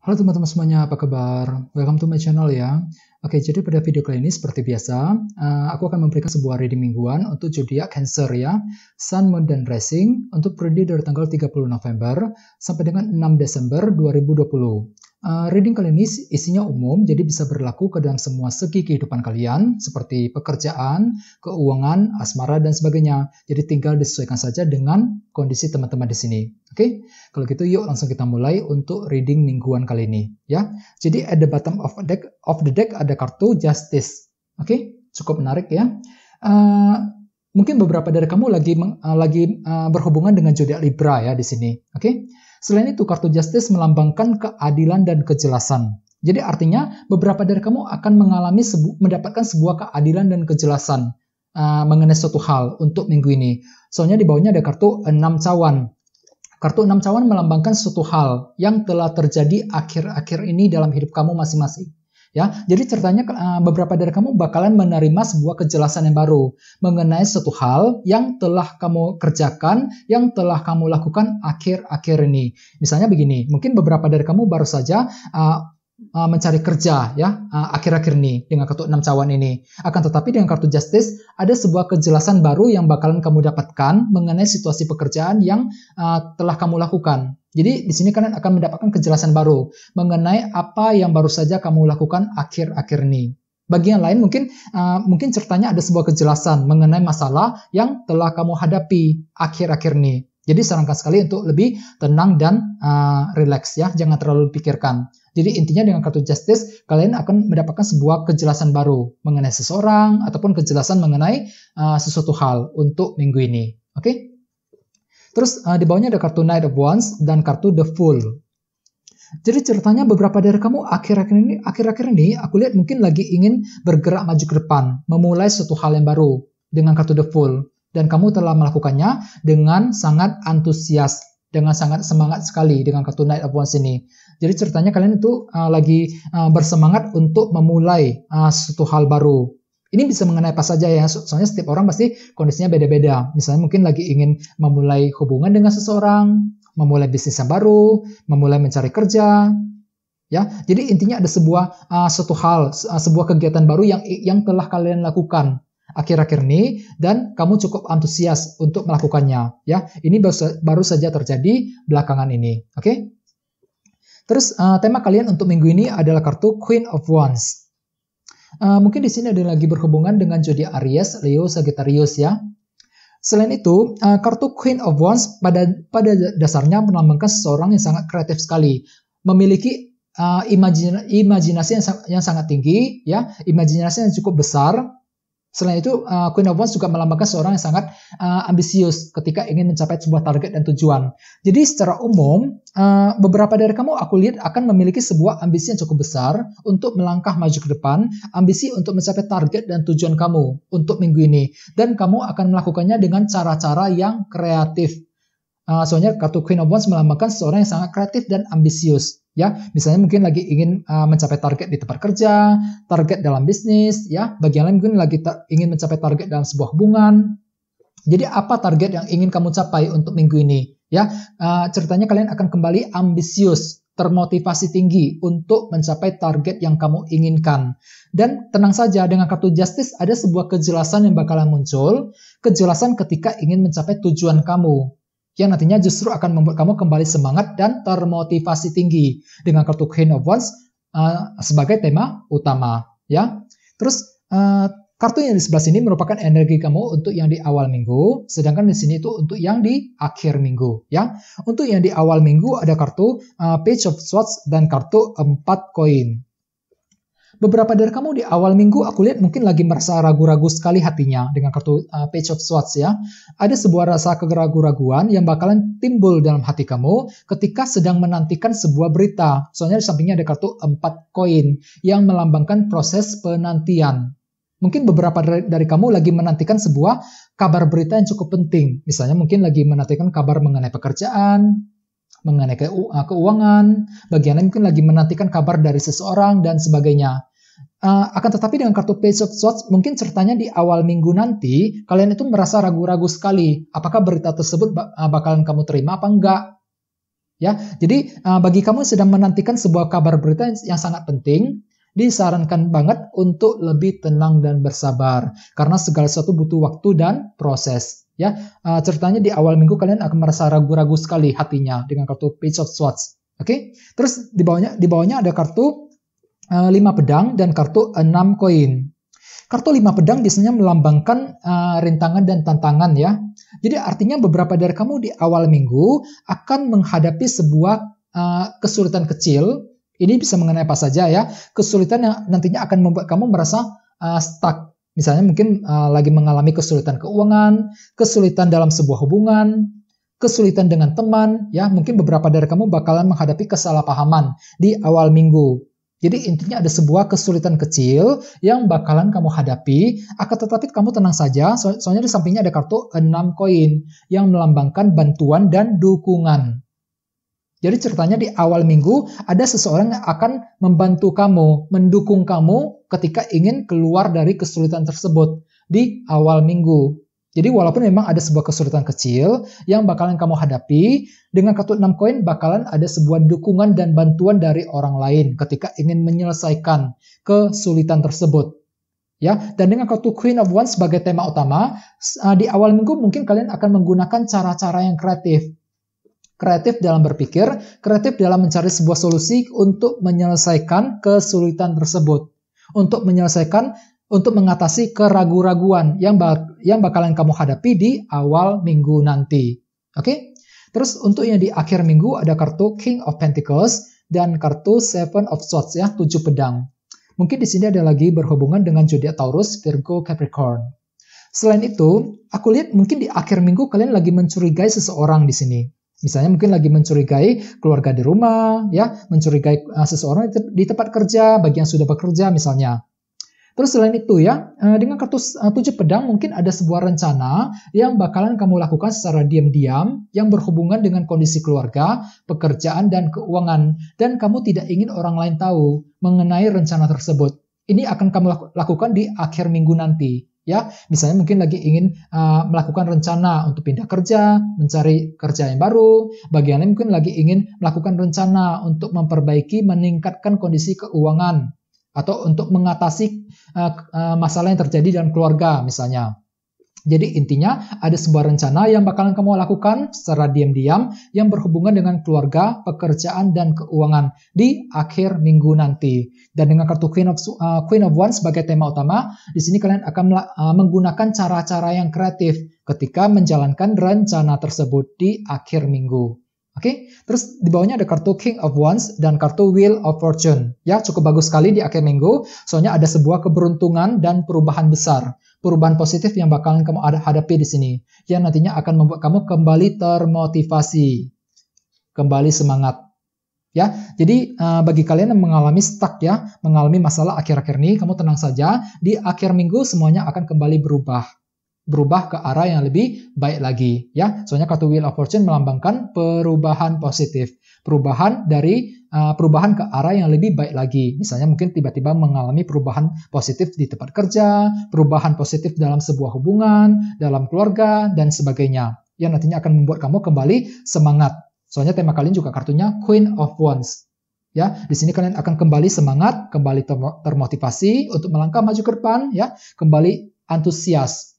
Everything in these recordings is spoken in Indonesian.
Halo teman-teman semuanya, apa kabar? Welcome to my channel ya. Oke, jadi pada video kali ini seperti biasa, uh, aku akan memberikan sebuah reading mingguan untuk zodiak Cancer ya, Sun, Moon, dan Rising untuk periode dari tanggal 30 November sampai dengan 6 Desember 2020. Uh, reading kali ini isinya umum, jadi bisa berlaku ke dalam semua segi kehidupan kalian, seperti pekerjaan, keuangan, asmara, dan sebagainya. Jadi tinggal disesuaikan saja dengan kondisi teman-teman di sini. Oke, okay? kalau gitu yuk langsung kita mulai untuk reading mingguan kali ini. Ya, jadi at the bottom of deck, of the deck ada kartu Justice. Oke, okay? cukup menarik ya. Uh, mungkin beberapa dari kamu lagi uh, lagi uh, berhubungan dengan zodiak Libra ya di sini. Oke. Okay? Selain itu, kartu Justice melambangkan keadilan dan kejelasan. Jadi artinya beberapa dari kamu akan mengalami sebu mendapatkan sebuah keadilan dan kejelasan uh, mengenai suatu hal untuk minggu ini. Soalnya di bawahnya ada kartu 6 cawan. Kartu 6 cawan melambangkan suatu hal yang telah terjadi akhir-akhir ini dalam hidup kamu masing-masing. Ya, jadi ceritanya uh, beberapa dari kamu bakalan menerima sebuah kejelasan yang baru mengenai suatu hal yang telah kamu kerjakan, yang telah kamu lakukan akhir-akhir ini. Misalnya begini, mungkin beberapa dari kamu baru saja uh, mencari kerja ya akhir-akhir ini dengan kartu 6 cawan ini. Akan tetapi dengan kartu justice ada sebuah kejelasan baru yang bakalan kamu dapatkan mengenai situasi pekerjaan yang uh, telah kamu lakukan. Jadi di sini kalian akan mendapatkan kejelasan baru mengenai apa yang baru saja kamu lakukan akhir-akhir ini. Bagi yang lain mungkin uh, mungkin ceritanya ada sebuah kejelasan mengenai masalah yang telah kamu hadapi akhir-akhir ini. Jadi sarankan sekali untuk lebih tenang dan uh, relax ya, jangan terlalu dipikirkan. Jadi intinya dengan kartu justice kalian akan mendapatkan sebuah kejelasan baru mengenai seseorang ataupun kejelasan mengenai uh, sesuatu hal untuk minggu ini. Oke? Okay? Terus uh, di bawahnya ada kartu Knight of Wands dan kartu The Fool. Jadi ceritanya beberapa dari kamu akhir-akhir ini, akhir-akhir ini aku lihat mungkin lagi ingin bergerak maju ke depan, memulai suatu hal yang baru dengan kartu The Fool. Dan kamu telah melakukannya dengan sangat antusias, dengan sangat semangat sekali dengan kartu Knight of Wands ini. Jadi ceritanya kalian itu uh, lagi uh, bersemangat untuk memulai uh, suatu hal baru, ini bisa mengenai apa saja ya, soalnya setiap orang pasti kondisinya beda-beda. Misalnya mungkin lagi ingin memulai hubungan dengan seseorang, memulai bisnis yang baru, memulai mencari kerja, ya. Jadi intinya ada sebuah uh, suatu hal, uh, sebuah kegiatan baru yang yang telah kalian lakukan akhir-akhir ini dan kamu cukup antusias untuk melakukannya, ya. Ini baru, baru saja terjadi belakangan ini, oke? Okay? Terus uh, tema kalian untuk minggu ini adalah kartu Queen of Wands. Uh, mungkin di sini ada lagi berhubungan dengan zodiak Aries, Leo, Sagittarius ya. Selain itu, uh, kartu Queen of Wands pada pada dasarnya melambangkan seseorang yang sangat kreatif sekali, memiliki uh, imajin, imajinasi yang, yang sangat tinggi, ya, imajinasi yang cukup besar, Selain itu, uh, Queen of Wands juga melambangkan seorang yang sangat uh, ambisius ketika ingin mencapai sebuah target dan tujuan. Jadi secara umum, uh, beberapa dari kamu aku lihat akan memiliki sebuah ambisi yang cukup besar untuk melangkah maju ke depan, ambisi untuk mencapai target dan tujuan kamu untuk minggu ini. Dan kamu akan melakukannya dengan cara-cara yang kreatif. Uh, soalnya kartu Queen of Wands melambangkan seorang yang sangat kreatif dan ambisius ya misalnya mungkin lagi ingin uh, mencapai target di tempat kerja target dalam bisnis ya bagi yang lain mungkin lagi ingin mencapai target dalam sebuah hubungan. Jadi apa target yang ingin kamu capai untuk minggu ini? Ya uh, ceritanya kalian akan kembali ambisius termotivasi tinggi untuk mencapai target yang kamu inginkan. Dan tenang saja dengan kartu justice ada sebuah kejelasan yang bakalan muncul, kejelasan ketika ingin mencapai tujuan kamu yang nantinya justru akan membuat kamu kembali semangat dan termotivasi tinggi dengan kartu Queen of Wands uh, sebagai tema utama ya. Terus uh, kartu yang di sebelah sini merupakan energi kamu untuk yang di awal minggu, sedangkan di sini itu untuk yang di akhir minggu ya. Untuk yang di awal minggu ada kartu uh, Page of Swords dan kartu 4 koin. Beberapa dari kamu di awal minggu aku lihat mungkin lagi merasa ragu-ragu sekali hatinya dengan kartu uh, Page of Swords ya. Ada sebuah rasa keraguan-raguan yang bakalan timbul dalam hati kamu ketika sedang menantikan sebuah berita. Soalnya di sampingnya ada kartu 4 koin yang melambangkan proses penantian. Mungkin beberapa dari, dari kamu lagi menantikan sebuah kabar berita yang cukup penting. Misalnya mungkin lagi menantikan kabar mengenai pekerjaan, mengenai uh, keuangan, bagian lain mungkin lagi menantikan kabar dari seseorang dan sebagainya. Uh, akan tetapi dengan kartu Swords, mungkin ceritanya di awal minggu nanti, kalian itu merasa ragu-ragu sekali. Apakah berita tersebut uh, bakalan kamu terima apa enggak? Ya, jadi uh, bagi kamu yang sedang menantikan sebuah kabar berita yang sangat penting, disarankan banget untuk lebih tenang dan bersabar karena segala sesuatu butuh waktu dan proses. Ya, uh, ceritanya di awal minggu kalian akan merasa ragu-ragu sekali hatinya dengan kartu Page of Swords. Oke, okay? terus di bawahnya di bawahnya ada kartu uh, 5 pedang dan kartu 6 koin. Kartu 5 pedang biasanya melambangkan uh, rintangan dan tantangan ya. Jadi artinya beberapa dari kamu di awal minggu akan menghadapi sebuah uh, kesulitan kecil. Ini bisa mengenai apa saja ya. Kesulitan yang nantinya akan membuat kamu merasa uh, stuck Misalnya mungkin uh, lagi mengalami kesulitan keuangan, kesulitan dalam sebuah hubungan, kesulitan dengan teman, ya mungkin beberapa dari kamu bakalan menghadapi kesalahpahaman di awal minggu. Jadi intinya ada sebuah kesulitan kecil yang bakalan kamu hadapi, akan tetapi kamu tenang saja, so soalnya di sampingnya ada kartu 6 koin yang melambangkan bantuan dan dukungan. Jadi ceritanya di awal minggu ada seseorang yang akan membantu kamu, mendukung kamu ketika ingin keluar dari kesulitan tersebut di awal minggu. Jadi walaupun memang ada sebuah kesulitan kecil yang bakalan kamu hadapi, dengan kartu 6 koin bakalan ada sebuah dukungan dan bantuan dari orang lain ketika ingin menyelesaikan kesulitan tersebut. Ya, dan dengan kartu Queen of Wands sebagai tema utama, di awal minggu mungkin kalian akan menggunakan cara-cara yang kreatif kreatif dalam berpikir, kreatif dalam mencari sebuah solusi untuk menyelesaikan kesulitan tersebut, untuk menyelesaikan, untuk mengatasi keraguan-raguan yang bak yang bakalan kamu hadapi di awal minggu nanti. Oke? Okay? Terus untuk yang di akhir minggu ada kartu King of Pentacles dan kartu Seven of Swords ya, tujuh pedang. Mungkin di sini ada lagi berhubungan dengan zodiak Taurus, Virgo, Capricorn. Selain itu, aku lihat mungkin di akhir minggu kalian lagi mencurigai seseorang di sini. Misalnya mungkin lagi mencurigai keluarga di rumah, ya, mencurigai uh, seseorang di tempat kerja, bagi yang sudah bekerja misalnya. Terus selain itu ya, uh, dengan kartu uh, tujuh pedang mungkin ada sebuah rencana yang bakalan kamu lakukan secara diam-diam yang berhubungan dengan kondisi keluarga, pekerjaan, dan keuangan. Dan kamu tidak ingin orang lain tahu mengenai rencana tersebut. Ini akan kamu lakukan di akhir minggu nanti ya misalnya mungkin lagi ingin uh, melakukan rencana untuk pindah kerja mencari kerja yang baru. Bagian lain mungkin lagi ingin melakukan rencana untuk memperbaiki meningkatkan kondisi keuangan. Atau untuk mengatasi uh, uh, masalah yang terjadi dalam keluarga misalnya jadi intinya ada sebuah rencana yang bakalan kamu lakukan secara diam-diam yang berhubungan dengan keluarga, pekerjaan, dan keuangan di akhir minggu nanti. Dan dengan kartu Queen of, uh, Queen of Wands sebagai tema utama, di sini kalian akan uh, menggunakan cara-cara yang kreatif ketika menjalankan rencana tersebut di akhir minggu. Oke, okay? terus di bawahnya ada kartu King of Wands dan kartu Wheel of Fortune. Ya, cukup bagus sekali di akhir minggu, soalnya ada sebuah keberuntungan dan perubahan besar perubahan positif yang bakalan kamu hadapi di sini, yang nantinya akan membuat kamu kembali termotivasi, kembali semangat. Ya, jadi uh, bagi kalian yang mengalami stuck ya, mengalami masalah akhir-akhir ini, kamu tenang saja, di akhir minggu semuanya akan kembali berubah berubah ke arah yang lebih baik lagi ya. Soalnya kartu Wheel of Fortune melambangkan perubahan positif, perubahan dari uh, perubahan ke arah yang lebih baik lagi. Misalnya mungkin tiba-tiba mengalami perubahan positif di tempat kerja, perubahan positif dalam sebuah hubungan, dalam keluarga dan sebagainya. Yang nantinya akan membuat kamu kembali semangat. Soalnya tema kalian juga kartunya Queen of Wands. Ya, di sini kalian akan kembali semangat, kembali termotivasi untuk melangkah maju ke depan, ya, kembali antusias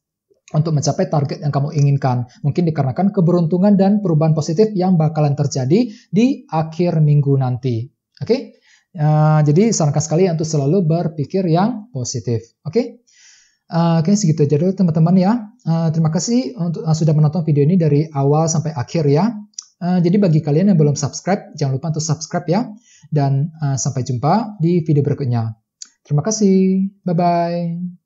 untuk mencapai target yang kamu inginkan. Mungkin dikarenakan keberuntungan dan perubahan positif yang bakalan terjadi di akhir minggu nanti. Oke? Okay? Uh, jadi sarankan sekali untuk selalu berpikir yang positif. Oke? Okay? Uh, Oke, okay, segitu aja dulu teman-teman ya. Uh, terima kasih untuk uh, sudah menonton video ini dari awal sampai akhir ya. Uh, jadi bagi kalian yang belum subscribe, jangan lupa untuk subscribe ya. Dan uh, sampai jumpa di video berikutnya. Terima kasih. Bye-bye.